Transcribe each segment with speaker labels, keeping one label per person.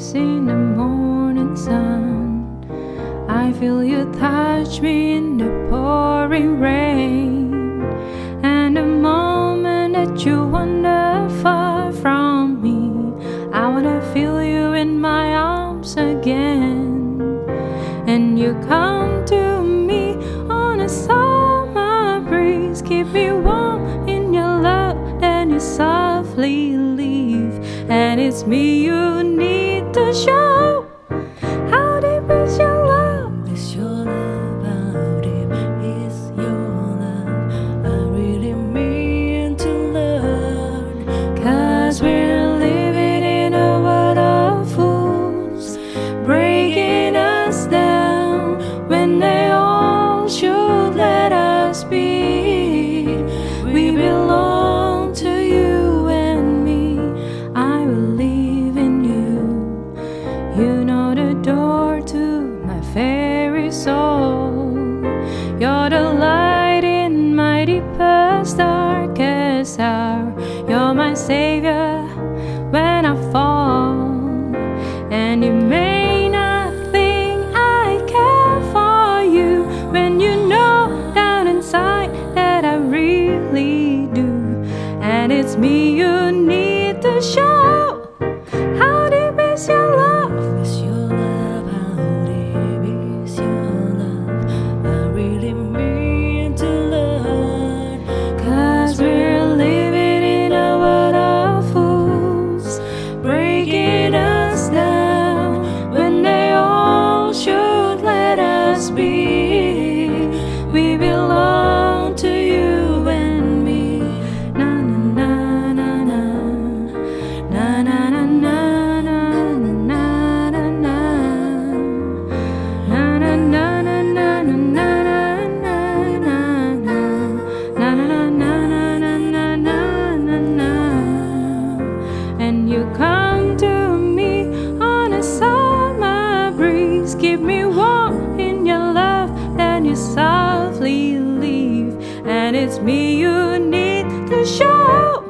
Speaker 1: in the morning sun. I feel you touch me in the pouring rain. And the moment that you wander far from me, I wanna feel you in my arms again. And you come to me on a summer breeze, keep me warm in your love, then you softly leave. And it's me you need to show. Savior when I fall. And you may not think I care for you when you know down inside that I really do. And it's me beneath the show.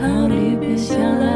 Speaker 1: 好离别下来。